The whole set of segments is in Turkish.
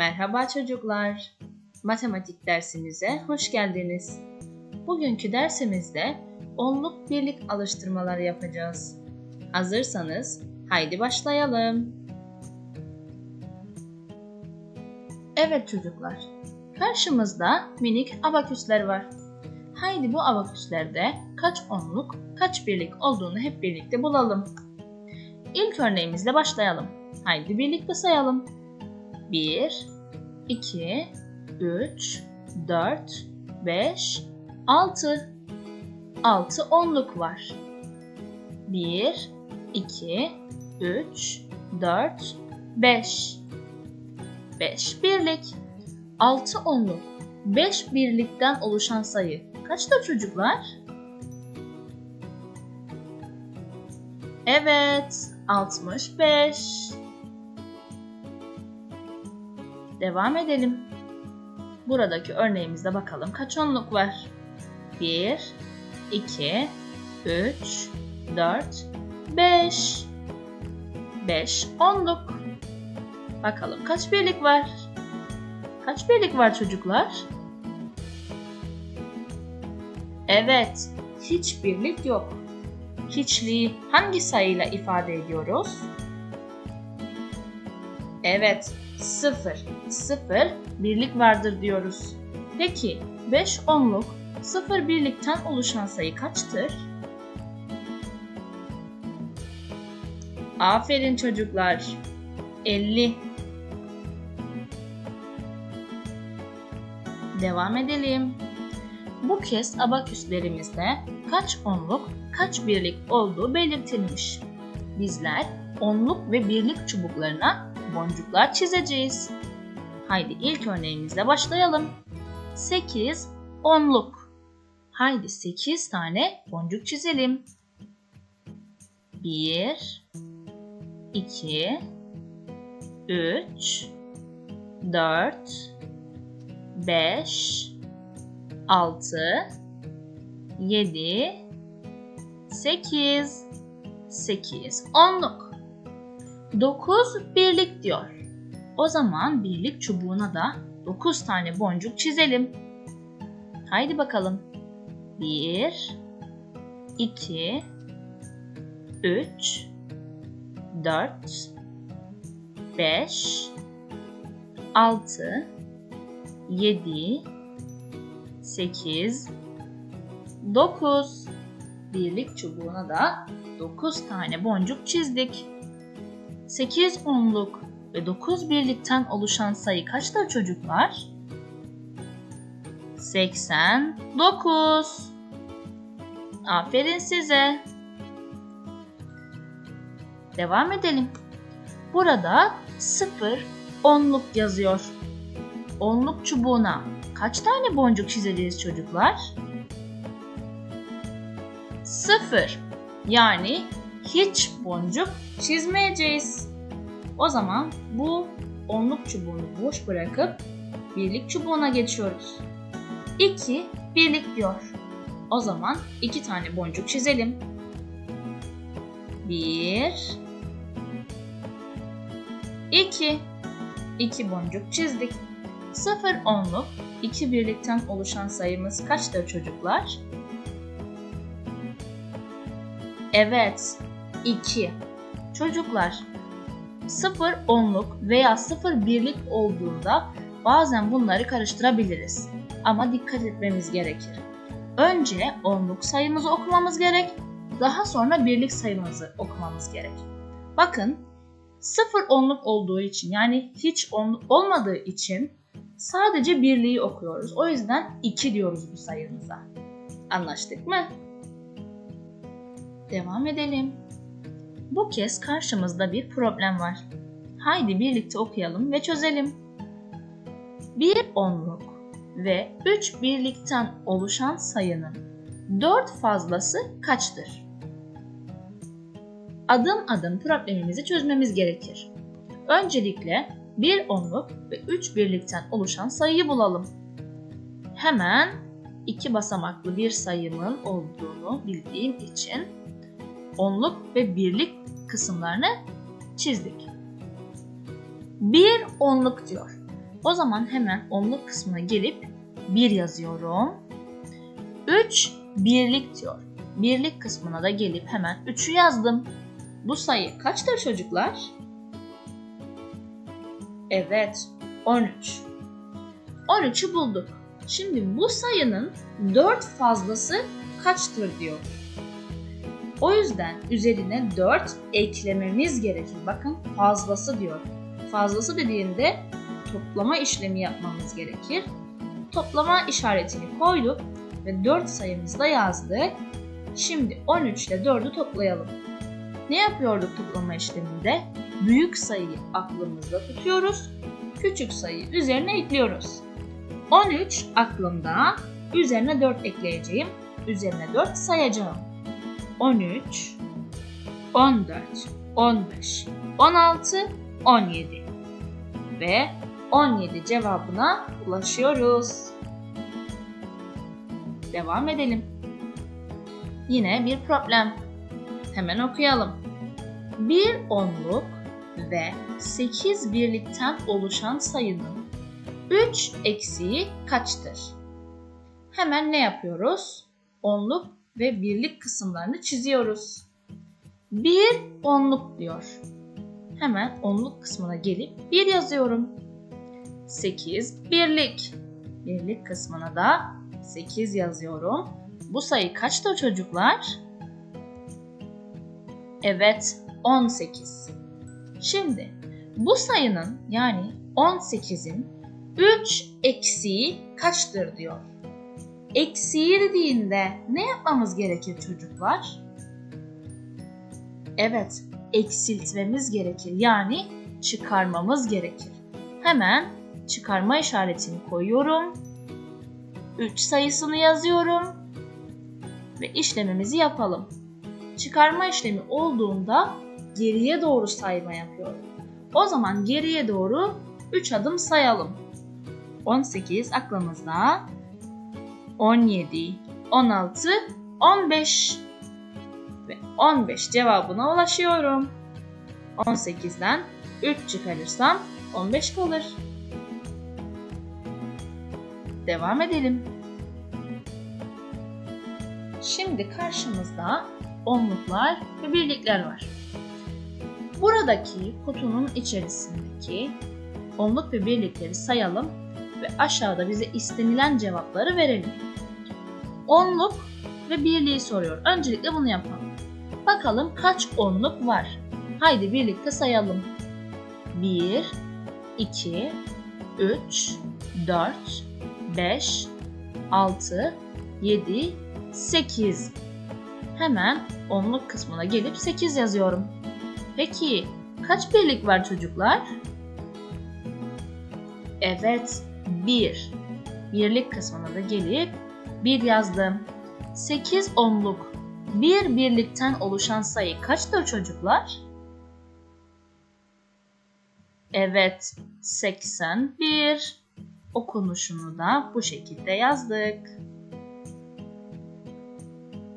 Merhaba çocuklar. Matematik dersimize hoş geldiniz. Bugünkü dersimizde onluk birlik alıştırmaları yapacağız. Hazırsanız haydi başlayalım. Evet çocuklar. Karşımızda minik abaküsler var. Haydi bu abaküslerde kaç onluk, kaç birlik olduğunu hep birlikte bulalım. İlk örneğimizle başlayalım. Haydi birlikte sayalım. 1, 2, 3, 4, 5, 6. 6 onluk var. 1, 2, 3, 4, 5. 5 birlik. 6 onluk. 5 birlikten oluşan sayı kaçtır çocuklar? Evet, 65. Devam edelim. Buradaki örneğimizde bakalım kaç onluk var? 1, 2, 3, 4, 5. 5 onluk. Bakalım kaç birlik var? Kaç birlik var çocuklar? Evet, hiç birlik yok. Hiçliği hangi sayıyla ifade ediyoruz? Evet, 0. 0 birlik vardır diyoruz. Peki 5 onluk 0 birlikten oluşan sayı kaçtır? Aferin çocuklar. 50. Devam edelim. Bu kez abaküslerimizde kaç onluk, kaç birlik olduğu belirtilmiş. Bizler onluk ve birlik çubuklarına boncuklar çizeceğiz. Haydi ilk örneğimizle başlayalım. 8 onluk. Haydi 8 tane boncuk çizelim. 1 2 3 4 5 6 7 8 8 onluk. 9 birlik diyor. O zaman birlik çubuğuna da 9 tane boncuk çizelim. Haydi bakalım. 1 2 3 4 5 6 7 8 9 Birlik çubuğuna da 9 tane boncuk çizdik. 8 onluk ve 9 birlikten oluşan sayı kaçtır çocuklar? 89. Aferin size. Devam edelim. Burada 0 onluk yazıyor. Onluk çubuğuna kaç tane boncuk çizeceğiz çocuklar? 0. Yani hiç boncuk çizmeyeceğiz. O zaman bu onluk çubuğunu boş bırakıp birlik çubuğuna geçiyoruz. 2 birlik diyor. O zaman iki tane boncuk çizelim. 1 2 2 boncuk çizdik. 0 onluk 2 birlikten oluşan sayımız kaçtır çocuklar? Evet, 2. Çocuklar, 0 onluk veya 0 birlik olduğunda bazen bunları karıştırabiliriz. Ama dikkat etmemiz gerekir. Önce onluk sayımızı okumamız gerek, daha sonra birlik sayımızı okumamız gerek. Bakın, 0 onluk olduğu için yani hiç onluk olmadığı için sadece birliği okuyoruz. O yüzden 2 diyoruz bu sayımıza. Anlaştık mı? Devam edelim. Bu kez karşımızda bir problem var. Haydi birlikte okuyalım ve çözelim. Bir onluk ve üç birlikten oluşan sayının dört fazlası kaçtır? Adım adım problemimizi çözmemiz gerekir. Öncelikle bir onluk ve üç birlikten oluşan sayıyı bulalım. Hemen iki basamaklı bir sayımın olduğunu bildiğim için onluk ve birlik kısımlarını çizdik. Bir onluk diyor. O zaman hemen onluk kısmına gelip 1 yazıyorum. 3 birlik diyor. Birlik kısmına da gelip hemen 3'ü yazdım. Bu sayı kaçtır çocuklar? Evet, 13. 13'ü bulduk. Şimdi bu sayının 4 fazlası kaçtır diyor. O yüzden üzerine 4 eklememiz gerekir. Bakın fazlası diyor. Fazlası dediğinde toplama işlemi yapmamız gerekir. Toplama işaretini koyduk ve 4 sayımızı da yazdık. Şimdi 13 ile 4'ü toplayalım. Ne yapıyorduk toplama işleminde? Büyük sayıyı aklımızda tutuyoruz. Küçük sayıyı üzerine ekliyoruz. 13 aklımda. Üzerine 4 ekleyeceğim. Üzerine 4 sayacağım. 13, 14, 15, 16, 17 ve 17 cevabına ulaşıyoruz. Devam edelim. Yine bir problem. Hemen okuyalım. Bir onluk ve 8 birlikten oluşan sayının 3 eksiği kaçtır? Hemen ne yapıyoruz? Onluk ve birlik kısımlarını çiziyoruz. Bir onluk diyor. Hemen onluk kısmına gelip 1 yazıyorum. 8 birlik. Birlik kısmına da 8 yazıyorum. Bu sayı kaçtır çocuklar? Evet, 18. Şimdi bu sayının yani 18'in 3 eksiği kaçtır diyor. Eksiği dediğinde ne yapmamız gerekir çocuklar? Evet, eksiltmemiz gerekir. Yani çıkarmamız gerekir. Hemen çıkarma işaretini koyuyorum. 3 sayısını yazıyorum ve işlemimizi yapalım. Çıkarma işlemi olduğunda geriye doğru sayma yapıyorum. O zaman geriye doğru 3 adım sayalım. 18 aklımızda. 17, 16, 15 ve 15 cevabına ulaşıyorum. 18'den 3 çıkarırsam 15 kalır. Devam edelim. Şimdi karşımızda onluklar ve birlikler var. Buradaki kutunun içerisindeki onluk ve birlikleri sayalım ve aşağıda bize istenilen cevapları verelim. Onluk ve birliği soruyor. Öncelikle bunu yapalım. Bakalım kaç onluk var? Haydi birlikte sayalım. 1, 2, 3, 4, 5, 6, 7, 8. Hemen onluk kısmına gelip 8 yazıyorum. Peki kaç birlik var çocuklar? Evet, 1. Birlik kısmına da gelip 1 yazdım. 8 onluk bir birlikten oluşan sayı kaçtır çocuklar? Evet, 81. Okunuşunu da bu şekilde yazdık.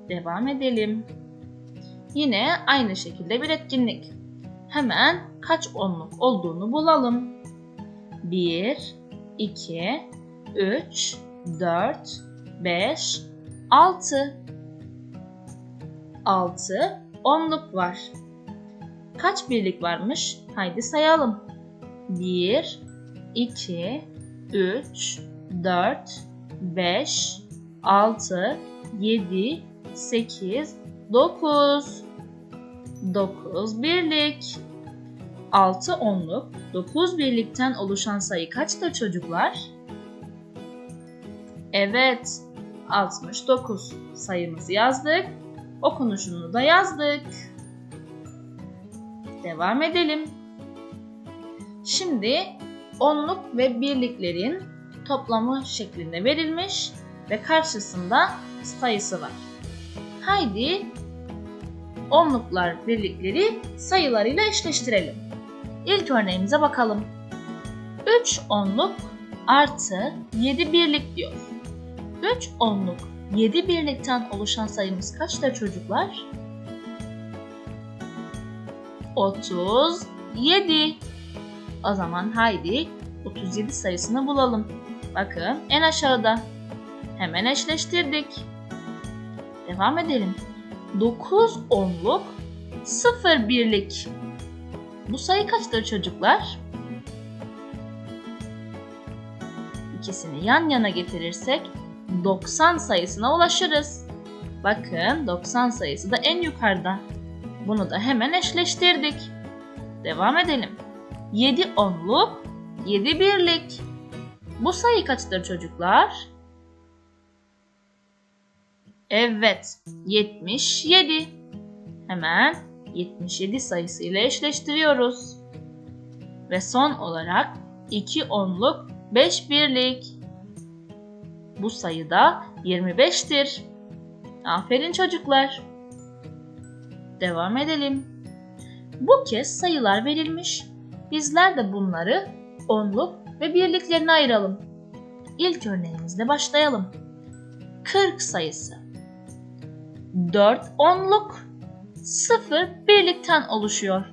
Devam edelim. Yine aynı şekilde bir etkinlik. Hemen kaç onluk olduğunu bulalım. 1, 2, 3, 4, 5, 6. 6 onluk var. Kaç birlik varmış? Haydi sayalım. 1, 2, 3, 4, 5, 6, 7, 8, 9. 9 birlik. 6 onluk, 9 birlikten oluşan sayı kaçtır çocuklar? Evet, 69 sayımızı yazdık. Okunuşunu da yazdık. Devam edelim. Şimdi onluk ve birliklerin toplamı şeklinde verilmiş ve karşısında sayısı var. Haydi onluklar birlikleri sayılarıyla eşleştirelim. İlk örneğimize bakalım. 3 onluk artı 7 birlik diyor. 3 onluk 7 birlikten oluşan sayımız kaçtır çocuklar? 37. O zaman haydi 37 sayısını bulalım. Bakın en aşağıda. Hemen eşleştirdik. Devam edelim. 9 onluk 0 birlik. Bu sayı kaçtır çocuklar? İkisini yan yana getirirsek 90 sayısına ulaşırız. Bakın 90 sayısı da en yukarıda. Bunu da hemen eşleştirdik. Devam edelim. 7 onluk, 7 birlik. Bu sayı kaçtır çocuklar? Evet, 77. Hemen 77 sayısı ile eşleştiriyoruz. Ve son olarak 2 onluk 5 birlik. Bu sayı da 25'tir. Aferin çocuklar. Devam edelim. Bu kez sayılar verilmiş. Bizler de bunları onluk ve birliklerine ayıralım. İlk örneğimizle başlayalım. 40 sayısı. 4 onluk, 0 birlikten oluşuyor.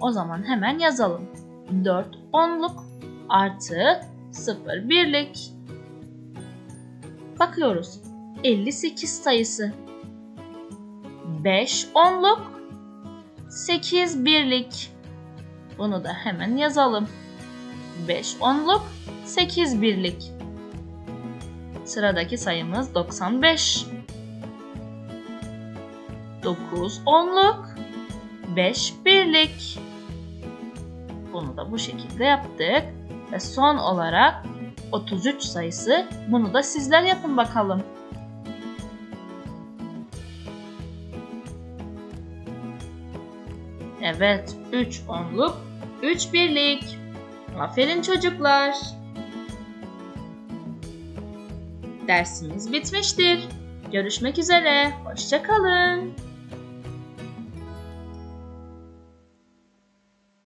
O zaman hemen yazalım. 4 onluk artı 0 birlik. Bakıyoruz. 58 sayısı. 5 onluk, 8 birlik. Bunu da hemen yazalım. 5 onluk, 8 birlik. Sıradaki sayımız 95. 9 onluk, 5 birlik. Bunu da bu şekilde yaptık. Ve son olarak 33 sayısı. Bunu da sizler yapın bakalım. Evet, 3 onluk, 3 birlik. Aferin çocuklar. Dersimiz bitmiştir. Görüşmek üzere. Hoşçakalın.